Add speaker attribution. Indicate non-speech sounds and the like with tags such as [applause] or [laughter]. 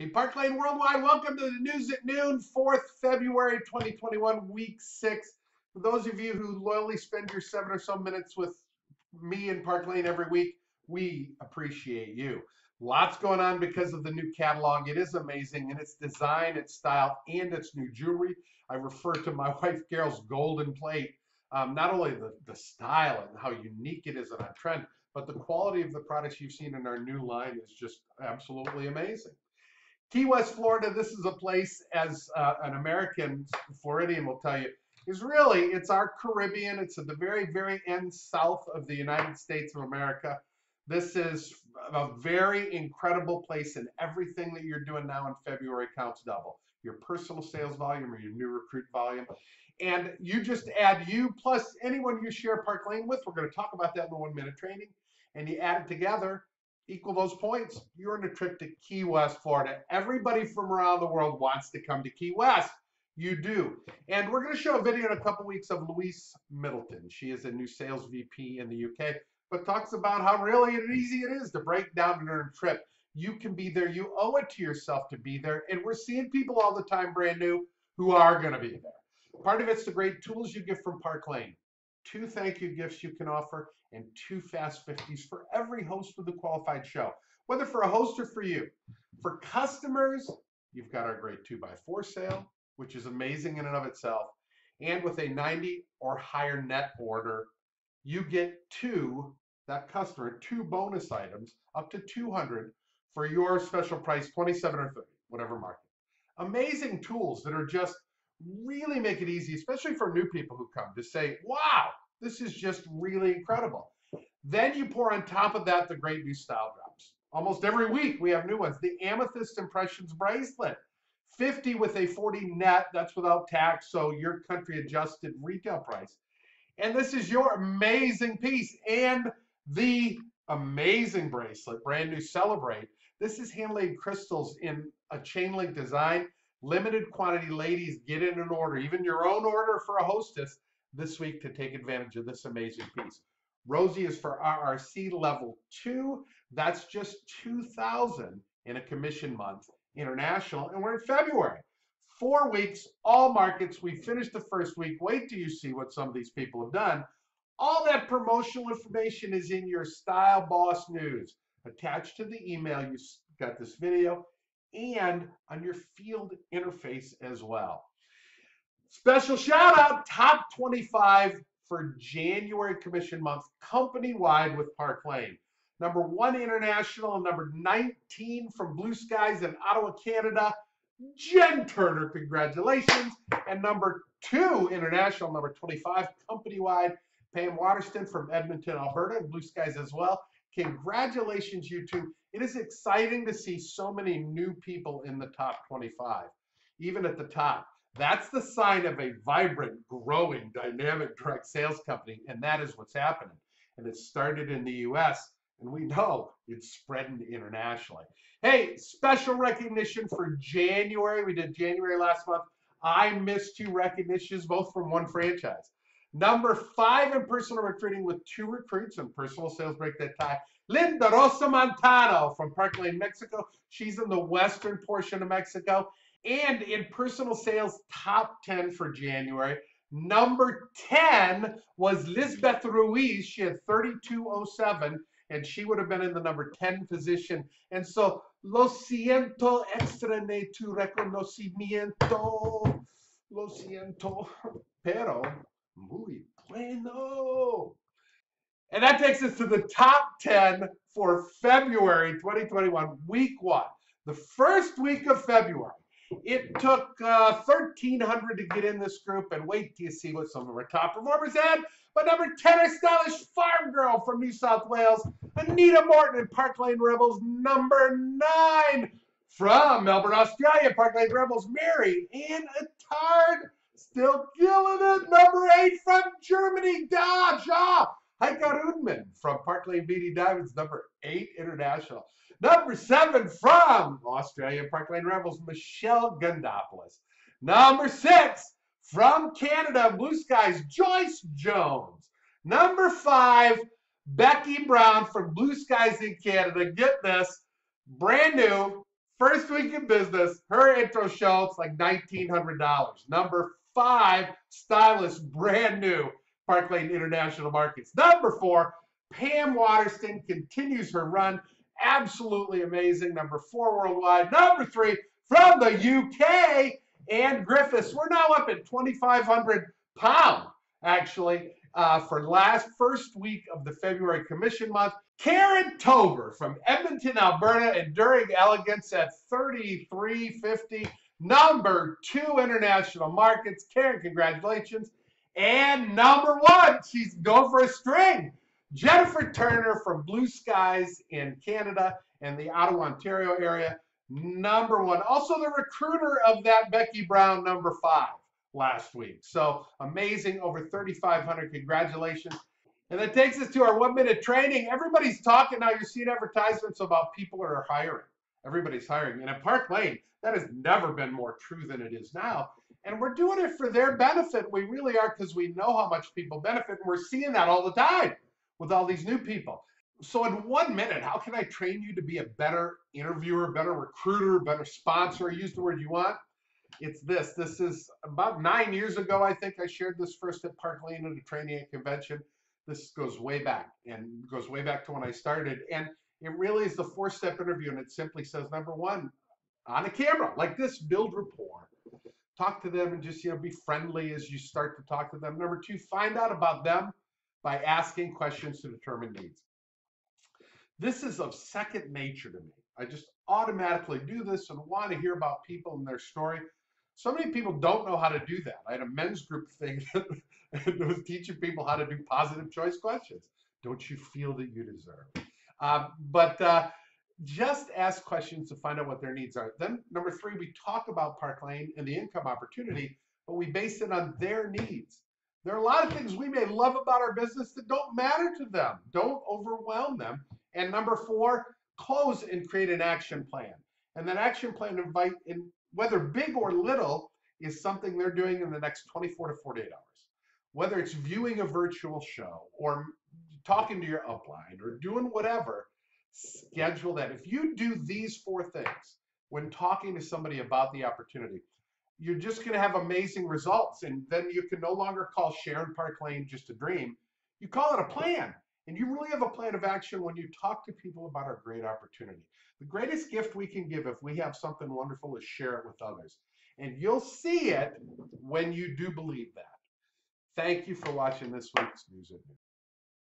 Speaker 1: Hey, Park Lane Worldwide, welcome to the News at Noon, 4th February 2021, week six. For those of you who loyally spend your seven or so minutes with me and Park Lane every week, we appreciate you. Lots going on because of the new catalog. It is amazing in its design, its style, and its new jewelry. I refer to my [laughs] wife Carol's golden plate. Um, not only the, the style and how unique it is and on trend, but the quality of the products you've seen in our new line is just absolutely amazing. Key West, Florida, this is a place, as uh, an American Floridian will tell you, is really, it's our Caribbean. It's at the very, very end south of the United States of America. This is a very incredible place, and everything that you're doing now in February counts double. Your personal sales volume or your new recruit volume. And you just add you plus anyone you share Park Lane with. We're going to talk about that in the one minute training. And you add it together, equal those points, you're on a trip to Key West, Florida. Everybody from around the world wants to come to Key West. You do. And we're going to show a video in a couple weeks of Louise Middleton. She is a new sales VP in the UK, but talks about how really easy it is to break down an earned trip. You can be there. You owe it to yourself to be there. And we're seeing people all the time, brand new, who are going to be there. Part of it's the great tools you get from Park Lane two thank you gifts you can offer, and two Fast 50s for every host of the qualified show. Whether for a host or for you. For customers, you've got our great 2x4 sale, which is amazing in and of itself. And with a 90 or higher net order, you get two, that customer, two bonus items up to 200 for your special price, 27 or 30, whatever market. Amazing tools that are just really make it easy, especially for new people who come to say, wow, this is just really incredible. Then you pour on top of that the great new style drops. Almost every week we have new ones. The Amethyst Impressions bracelet, 50 with a 40 net, that's without tax, so your country adjusted retail price. And this is your amazing piece and the amazing bracelet, brand new Celebrate. This is hand-laid crystals in a chain link design. Limited quantity, ladies, get in an order, even your own order for a hostess this week to take advantage of this amazing piece. Rosie is for RRC level two. That's just 2000 in a commission month international, and we're in February. Four weeks, all markets. We finished the first week. Wait till you see what some of these people have done. All that promotional information is in your Style Boss News. Attached to the email, you got this video and on your field interface as well. Special shout out, top 25 for January commission month company wide with Park Lane. Number one international and number 19 from Blue Skies in Ottawa, Canada. Jen Turner, congratulations. And number two international, number 25 company wide, Pam Waterston from Edmonton, Alberta, Blue Skies as well. Congratulations, you two. It is exciting to see so many new people in the top 25, even at the top. That's the sign of a vibrant, growing, dynamic direct sales company, and that is what's happening. And it started in the US, and we know it's spreading internationally. Hey, special recognition for January. We did January last month. I missed two recognitions, both from one franchise. Number five in personal recruiting with two recruits and personal sales break that tie. Linda Rosa Montano from Park Lane, Mexico. She's in the western portion of Mexico. And in personal sales, top 10 for January. Number 10 was Lisbeth Ruiz. She had 3207, and she would have been in the number 10 position. And so, lo siento, extrañé tu reconocimiento. Lo siento, pero muy bueno. And that takes us to the top 10 for February 2021, week one. The first week of February. It took uh, 1,300 to get in this group, and wait till you see what some of our top performers had. But number 10, our stylish farm girl from New South Wales, Anita Morton and Park Lane Rebels. Number 9 from Melbourne, Australia, Park Lane Rebels, Mary Ann Attard. Still killing it. Number 8 from Germany, Da Ja. Heike Rudman from Park Lane BD Diamonds, number 8 international. Number seven from Australia Park Lane Rebels, Michelle Gundopoulos. Number six from Canada, Blue Skies, Joyce Jones. Number five, Becky Brown from Blue Skies in Canada. Get this, brand new, First week in business, her intro show, it's like $1,900. Number five, stylist, brand new, Park Lane International Markets. Number four, Pam Waterston continues her run. Absolutely amazing. Number four worldwide. Number three, from the UK, Ann Griffiths. We're now up at 2,500 pound, actually, uh, for last first week of the February commission month. Karen Tober from Edmonton, Alberta, Enduring Elegance at 3350. Number two international markets. Karen, congratulations. And number one, she's going for a string. Jennifer Turner from Blue Skies in Canada and the Ottawa, Ontario area. Number one. Also the recruiter of that Becky Brown, number five last week. So amazing, over 3,500. Congratulations. And that takes us to our one minute training. Everybody's talking now. You're seeing advertisements about people that are hiring. Everybody's hiring. And at Park Lane, that has never been more true than it is now. And we're doing it for their benefit. We really are because we know how much people benefit. And we're seeing that all the time with all these new people. So, in one minute, how can I train you to be a better interviewer, better recruiter, better sponsor? Use the word you want. It's this. This is about nine years ago, I think I shared this first at Park Lane at a training and convention. This goes way back and goes way back to when I started. And it really is the four step interview. And it simply says number one, on a camera like this, build rapport. Talk to them and just you know be friendly as you start to talk to them. Number two, find out about them by asking questions to determine needs. This is of second nature to me. I just automatically do this and want to hear about people and their story. So many people don't know how to do that. I had a men's group thing [laughs] that was teaching people how to do positive choice questions. Don't you feel that you deserve? Uh, but uh, just ask questions to find out what their needs are. Then, number three, we talk about Park Lane and the income opportunity, but we base it on their needs. There are a lot of things we may love about our business that don't matter to them. Don't overwhelm them. And number four, close and create an action plan. And that action plan invite in whether big or little is something they're doing in the next 24 to 48 hours. Whether it's viewing a virtual show or talking to your upline or doing whatever, schedule that. If you do these four things when talking to somebody about the opportunity, you're just going to have amazing results. And then you can no longer call Sharon Park Lane just a dream. You call it a plan. And you really have a plan of action when you talk to people about our great opportunity. The greatest gift we can give if we have something wonderful is share it with others. And you'll see it when you do believe that. Thank you for watching this week's News